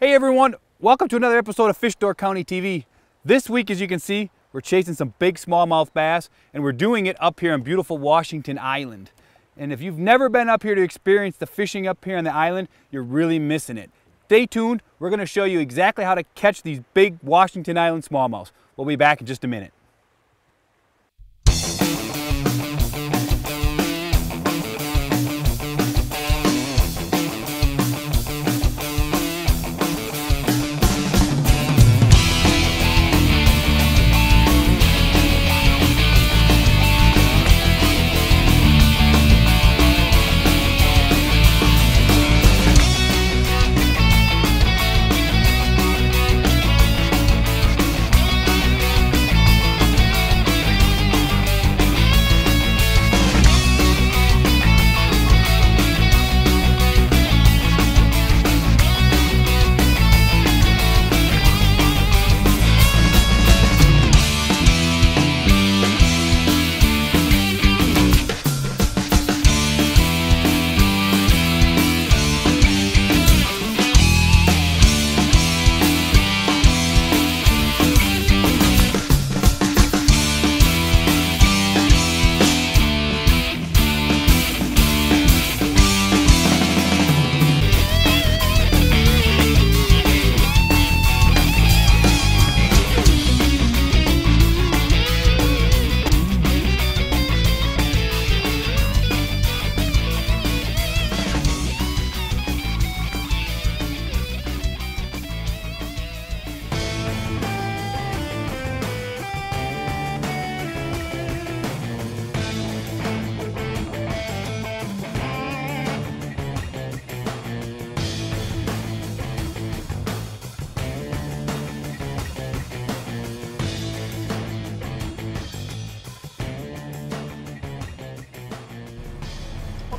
Hey everyone, welcome to another episode of Fish Door County TV. This week, as you can see, we're chasing some big smallmouth bass and we're doing it up here on beautiful Washington Island. And if you've never been up here to experience the fishing up here on the island, you're really missing it. Stay tuned, we're gonna show you exactly how to catch these big Washington Island smallmouths. We'll be back in just a minute.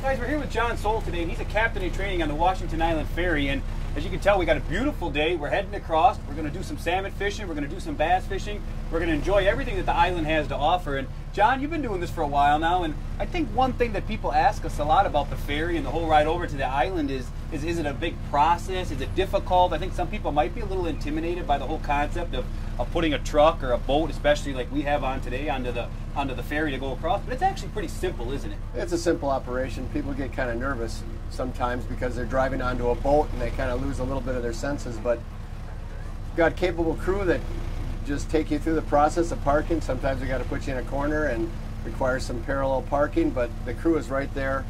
Guys, we're here with John Soul today, and he's a captain in training on the Washington Island Ferry. And as you can tell, we got a beautiful day. We're heading across. We're going to do some salmon fishing. We're going to do some bass fishing. We're going to enjoy everything that the island has to offer. And John, you've been doing this for a while now, and I think one thing that people ask us a lot about the ferry and the whole ride over to the island is, is, is it a big process? Is it difficult? I think some people might be a little intimidated by the whole concept of, of putting a truck or a boat, especially like we have on today, onto the onto the ferry to go across. But it's actually pretty simple, isn't it? It's a simple operation. People get kind of nervous sometimes because they're driving onto a boat and they kind of lose a little bit of their senses. But got capable crew that just take you through the process of parking. Sometimes we got to put you in a corner and require some parallel parking, but the crew is right there.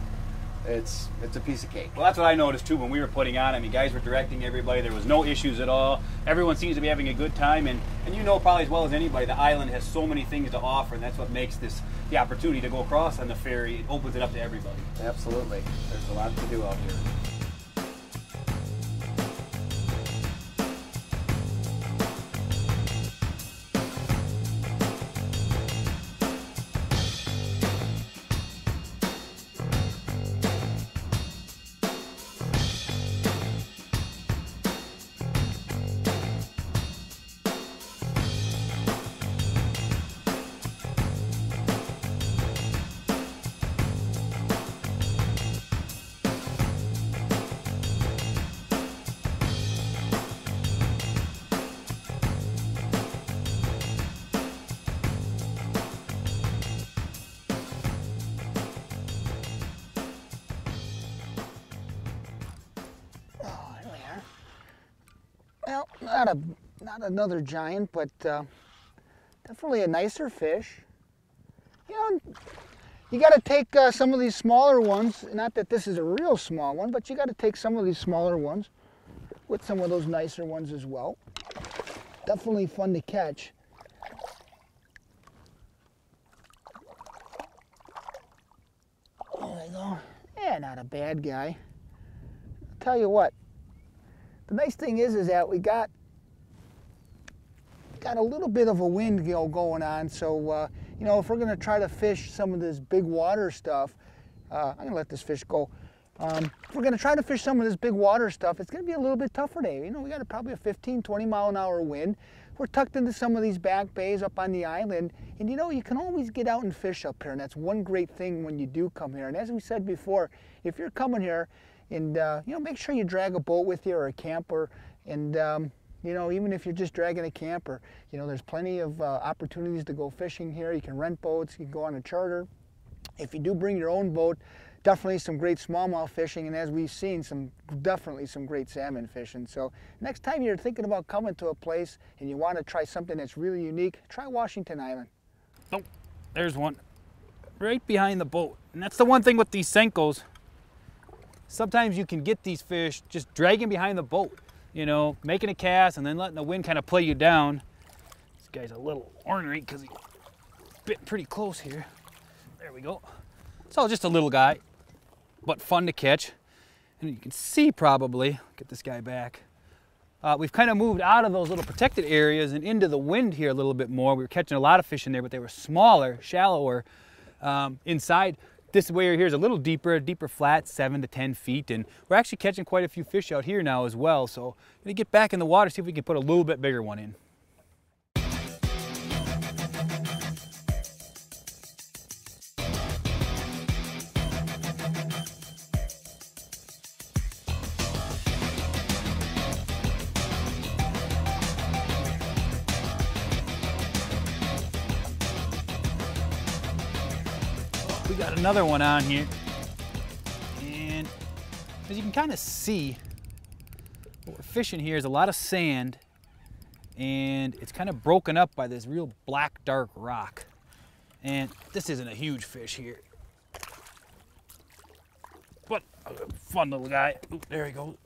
It's it's a piece of cake. Well, that's what I noticed too when we were putting on. I mean, guys were directing everybody. There was no issues at all. Everyone seems to be having a good time, and and you know probably as well as anybody, the island has so many things to offer, and that's what makes this the opportunity to go across on the ferry. It opens it up to everybody. Absolutely. There's a lot to do out here. Not a not another giant, but uh, definitely a nicer fish. You know, you got to take uh, some of these smaller ones. Not that this is a real small one, but you got to take some of these smaller ones with some of those nicer ones as well. Definitely fun to catch. There we go. Yeah, not a bad guy. I'll tell you what, the nice thing is, is that we got got a little bit of a wind you going on. So, uh, you know, if we're going to try to fish some of this big water stuff, uh, I'm going to let this fish go. Um, if we're going to try to fish some of this big water stuff, it's going to be a little bit tougher today. You know, we got a, probably a 15, 20 mile an hour wind. We're tucked into some of these back bays up on the island. And you know, you can always get out and fish up here. And that's one great thing when you do come here. And as we said before, if you're coming here, And uh, you know, make sure you drag a boat with you or a camper. And um, you know, even if you're just dragging a camper, you know, there's plenty of uh, opportunities to go fishing here. You can rent boats, you can go on a charter. If you do bring your own boat, definitely some great smallmouth fishing, and as we've seen, some definitely some great salmon fishing. So next time you're thinking about coming to a place and you want to try something that's really unique, try Washington Island. Oh, there's one right behind the boat. And that's the one thing with these Senkos. Sometimes you can get these fish just dragging behind the boat, you know, making a cast and then letting the wind kind of play you down. This guy's a little ornery because he bit pretty close here. There we go. So just a little guy, but fun to catch. And you can see probably, get this guy back, uh, we've kind of moved out of those little protected areas and into the wind here a little bit more. We were catching a lot of fish in there, but they were smaller, shallower um, inside. This way here is a little deeper, a deeper flat, seven to 10 feet. And we're actually catching quite a few fish out here now as well. So I'm gonna get back in the water, see if we can put a little bit bigger one in. We got another one on here. And as you can kind of see, what we're fishing here is a lot of sand and it's kind of broken up by this real black dark rock. And this isn't a huge fish here. But a fun little guy. Ooh, there he goes.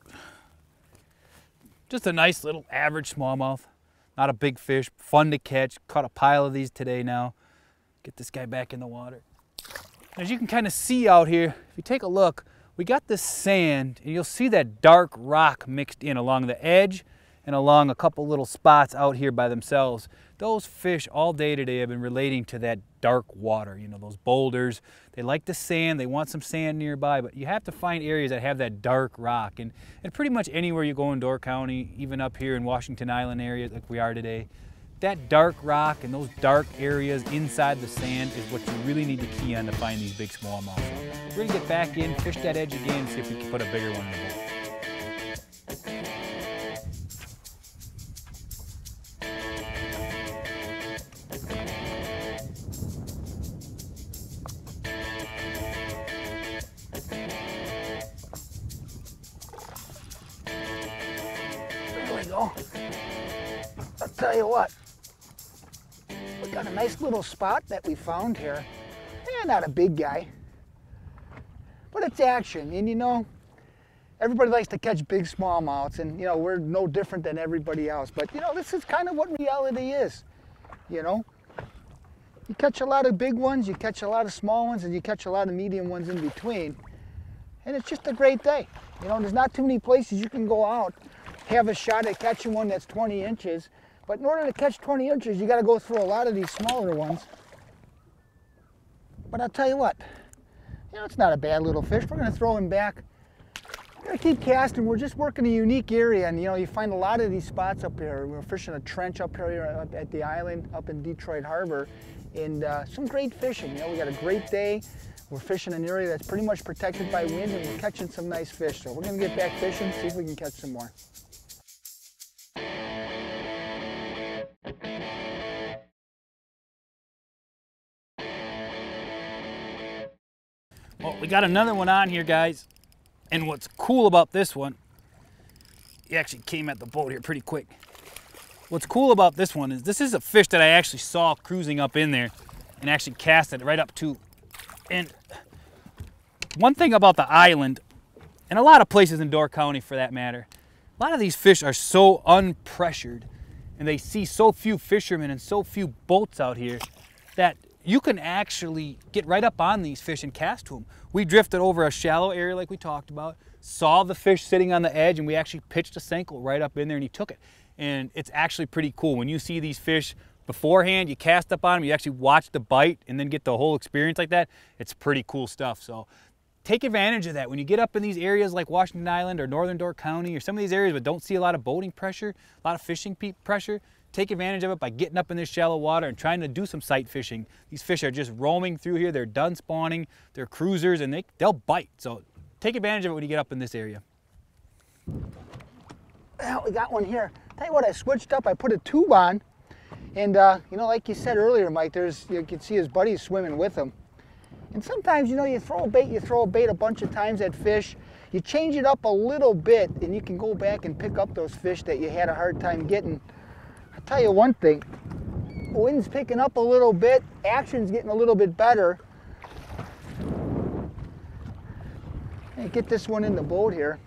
Just a nice little average smallmouth. Not a big fish, fun to catch. Caught a pile of these today now. Get this guy back in the water. As you can kind of see out here, if you take a look, we got this sand and you'll see that dark rock mixed in along the edge and along a couple little spots out here by themselves. Those fish all day today have been relating to that dark water, you know, those boulders. They like the sand, they want some sand nearby, but you have to find areas that have that dark rock. And, and pretty much anywhere you go in Door County, even up here in Washington Island area like we are today, that dark rock and those dark areas inside the sand is what you really need to key on to find these big smallmouth. We're gonna get back in, fish that edge again, see if we can put a bigger one in the. There we go. I'll tell you what, nice little spot that we found here. Eh, not a big guy, but it's action. And you know, everybody likes to catch big smallmouths, and you know, we're no different than everybody else. But you know, this is kind of what reality is. You know, you catch a lot of big ones, you catch a lot of small ones, and you catch a lot of medium ones in between. And it's just a great day. You know, there's not too many places you can go out, have a shot at catching one that's 20 inches. But in order to catch 20 inches, you got to go through a lot of these smaller ones. But I'll tell you what, you know, it's not a bad little fish. We're going to throw him back. We're going to keep casting. We're just working a unique area. And, you know, you find a lot of these spots up here. We're fishing a trench up here up at the island, up in Detroit Harbor. And uh, some great fishing. You know, we got a great day. We're fishing an area that's pretty much protected by wind and we're catching some nice fish. So we're going to get back fishing, see if we can catch some more. We got another one on here, guys. And what's cool about this one, he actually came at the boat here pretty quick. What's cool about this one is this is a fish that I actually saw cruising up in there and actually cast it right up to. And one thing about the island, and a lot of places in Door County for that matter, a lot of these fish are so unpressured and they see so few fishermen and so few boats out here that you can actually get right up on these fish and cast to them. We drifted over a shallow area like we talked about, saw the fish sitting on the edge, and we actually pitched a Senko right up in there and he took it. And it's actually pretty cool. When you see these fish beforehand, you cast up on them, you actually watch the bite and then get the whole experience like that. It's pretty cool stuff. So take advantage of that. When you get up in these areas like Washington Island or Northern Door County or some of these areas that don't see a lot of boating pressure, a lot of fishing pressure, take advantage of it by getting up in this shallow water and trying to do some sight fishing. These fish are just roaming through here. They're done spawning. They're cruisers and they, they'll bite. So take advantage of it when you get up in this area. Well, we got one here. Tell you what, I switched up. I put a tube on, and uh, you know, like you said earlier, Mike, there's you can see his buddies swimming with him. And sometimes, you know, you throw a bait, you throw a bait a bunch of times at fish, you change it up a little bit, and you can go back and pick up those fish that you had a hard time getting. I'll tell you one thing, wind's picking up a little bit, action's getting a little bit better. Hey, get this one in the boat here.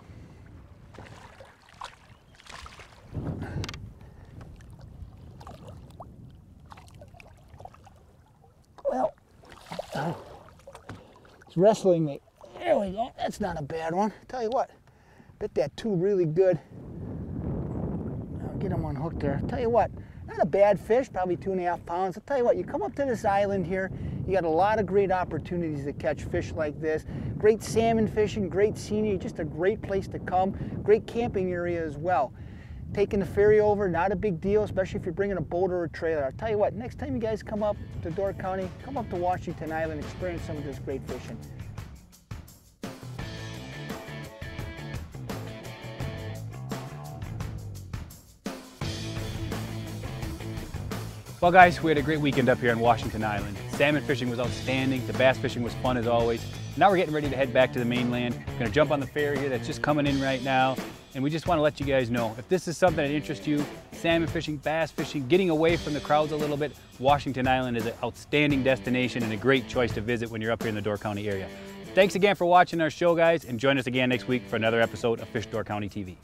Well, oh, it's wrestling me. There we go. That's not a bad one. Tell you what, bit that two really good. I'll get him unhooked there. Tell you what, not a bad fish, probably two and a half pounds. I'll tell you what, you come up to this island here, you got a lot of great opportunities to catch fish like this. Great salmon fishing, great scenery, just a great place to come. Great camping area as well. Taking the ferry over, not a big deal, especially if you're bringing a boat or a trailer. I'll tell you what, next time you guys come up to Door County, come up to Washington Island, experience some of this great fishing. Well, guys, we had a great weekend up here on Washington Island. Salmon fishing was outstanding. The bass fishing was fun as always. Now we're getting ready to head back to the mainland. We're gonna jump on the ferry here that's just coming in right now. And we just wanna let you guys know, if this is something that interests you, salmon fishing, bass fishing, getting away from the crowds a little bit, Washington Island is an outstanding destination and a great choice to visit when you're up here in the Door County area. Thanks again for watching our show, guys, and join us again next week for another episode of Fish Door County TV.